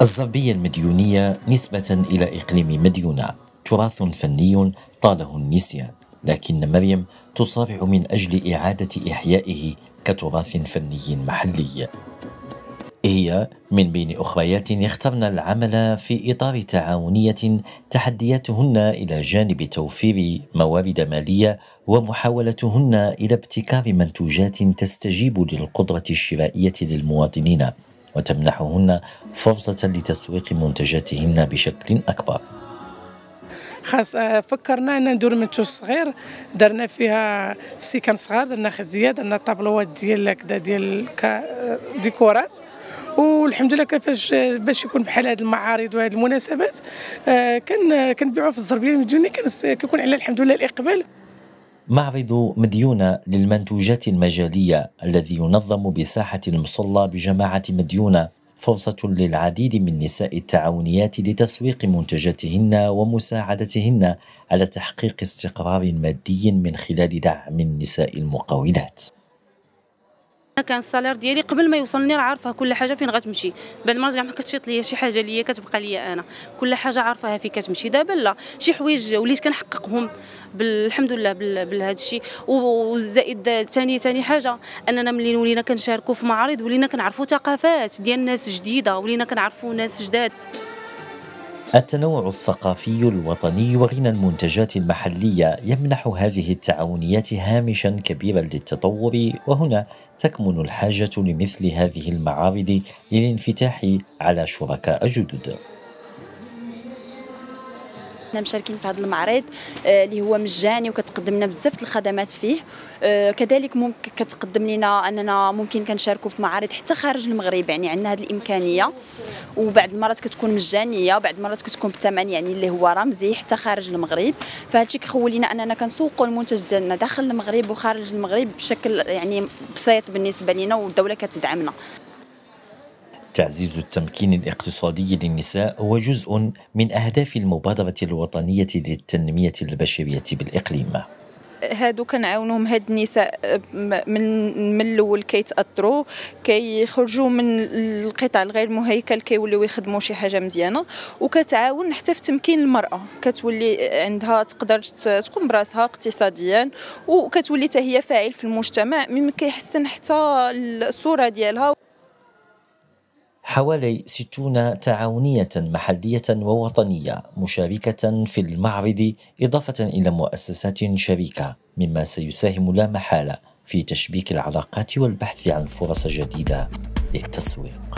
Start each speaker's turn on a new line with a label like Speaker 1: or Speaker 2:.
Speaker 1: الزربية المديونية نسبة إلى إقليم مديونة. تراث فني طاله النسيان. لكن مريم تصارع من أجل إعادة إحيائه كتراث فني محلي. هي من بين أخريات يخترن العمل في إطار تعاونية تحدياتهن إلى جانب توفير موارد مالية ومحاولتهن إلى ابتكار منتوجات تستجيب للقدرة الشرائية للمواطنين. وتمنحهن فرصة لتسويق منتجاتهن بشكل أكبر.
Speaker 2: خاص آه، فكرنا أن ندور منتوج صغير. درنا فيها سيكان صغار درنا خديه درنا طابلوات ديال هكذا ديال آه، ديكورات. والحمد لله كيفاش باش يكون بحال هذه المعارض وهذه المناسبات آه، كان كنبيعوا في الزربية المديونية كيكون على الحمد لله الإقبال.
Speaker 1: معرض مديونة للمنتوجات المجالية الذي ينظم بساحة المصلى بجماعة مديونة فرصة للعديد من نساء التعاونيات لتسويق منتجاتهن ومساعدتهن على تحقيق استقرار مادي من خلال دعم النساء المقاولات.
Speaker 3: كان السالير ديالي قبل ما يوصلني راه عارفه كل حاجة فين غتمشي. بعد المرات كاع ما كتشيط ليا شي حاجة ليا كتبقى ليا أنا. كل حاجة عارفاها فين كتمشي. دابا لا شي حوايج وليت كنحققهم بالحمد لله بهذا الشيء والزائد ثاني ثاني حاجة أننا ملي ولينا كنشاركوا في معارض ولينا كنعرفوا ثقافات ديال ناس جديدة ولينا كنعرفوا ناس جداد.
Speaker 1: التنوع الثقافي الوطني وغنى المنتجات المحلية يمنح هذه التعاونيات هامشا كبيرا للتطور وهنا تكمن الحاجة لمثل هذه المعارض للانفتاح على شركاء جدد
Speaker 4: حنا مشاركين في هذا المعرض آه، اللي هو مجاني وكتقدم لنا بزاف الخدمات فيه. آه، كذلك ممكن كتقدم لنا أننا ممكن كنشاركوا في معارض حتى خارج المغرب يعني عندنا هذه الإمكانية. وبعض المرات كتكون مجانية وبعض المرات كتكون بثمن يعني اللي هو رمزي حتى خارج المغرب. فهذا الشيء كيخول لنا أننا كنسوقوا المنتج ديالنا داخل المغرب وخارج المغرب بشكل يعني بسيط بالنسبة لنا والدولة كتدعمنا.
Speaker 1: تعزيز التمكين الاقتصادي للنساء هو جزء من أهداف المبادرة الوطنية للتنمية البشرية بالإقليم.
Speaker 5: هادو كنعاونوهم هاد النساء من من الأول كيتأثروا كيخرجوا من القطاع الغير مهيكل كيوليو يخدموا شي حاجة مزيانة. وكتعاون حتى في تمكين المرأة. كتولي عندها تقدر تقوم براسها اقتصاديا وكتولي حتى هي فاعل في المجتمع مما كيحسن حتى الصورة ديالها.
Speaker 1: حوالي ستون تعاونية محلية ووطنية مشاركة في المعرض إضافة إلى مؤسسات شريكة مما سيساهم لا محالة في تشبيك العلاقات والبحث عن فرص جديدة للتسويق.